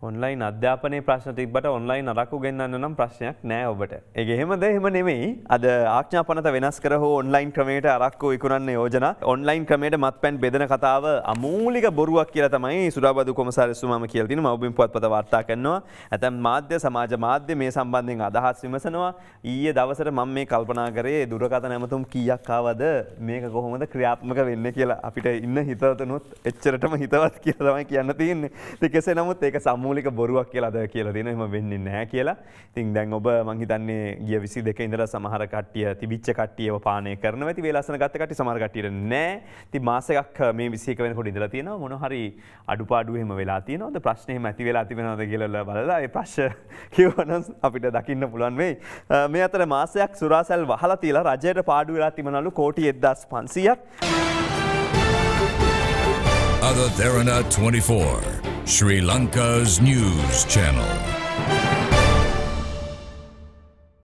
Online අධ්‍යාපනය ප්‍රශ්න තිබට online අරක්කු ගන්න නම් ප්‍රශ්නයක් නෑ ඔබට. එක හෙමද එහෙම නෙමෙයි. අද ආක්ෂාපනත වෙනස් කර හෝ ඔන්ලයින් ක්‍රමයට අරක්කු ඉකුරන්න යෝජන. ඔන්ලයින් ක්‍රමයට මත් පැන් බෙදන කතාව අමූලික බොරුවක් කියල තමයි සුරබදු කොමසාරසුම කියලතින මවබින් පොත්පත වාර්තා කරනවා. ඇතැම් මාධ්‍ය සමාජ මාධ්‍ය මේ සම්බන්ධයෙන් අදහස් විමසනවා. ඊය දවසට මං මේ කල්පනා කරේ දුරකත නැමතුම් කියක්කාවද මේක කොහොමද ක්‍රියාත්මක වෙන්න කියලා අපිට ඉන්න හිතවතනුත් එච්චරටම හිතවත් කියලතමයි කියන්න තියන්නේ. දෙකෙසේ නමුත් ඒක සම්මූ මූලික බොරුවක් කියලාද කියලා දෙන එම වෙන්නේ නෑ කියලා. තින් දැන් ඔබ මංහිතන්නේ ගිය විසි දෙක ඉඳල සමහර කට්ටිය තිබිච්ච කට්ටියව පානය කරන ඇති වෙලසන ගත්තකට සමරකටියට නෑ ති මාසයක් මේ විසික වෙනකොට ඉදල තියෙන මොන හරි අඩුපාඩුවම වෙලා තියනවද? ප්‍රශ්නයම ඇති වෙලා තිබෙනවද කියලල බලලා ප්‍රශ් කිවන අපිට දකින්න පුළන් වෙයි. මේ අතර මාසයක් සුරාසැල් වහලා තියලා රජයට පාඩු වෙලා තිබනලු කෝටි එදස් පන්සියක්. Other Therana 24. Sri Lanka's news channel.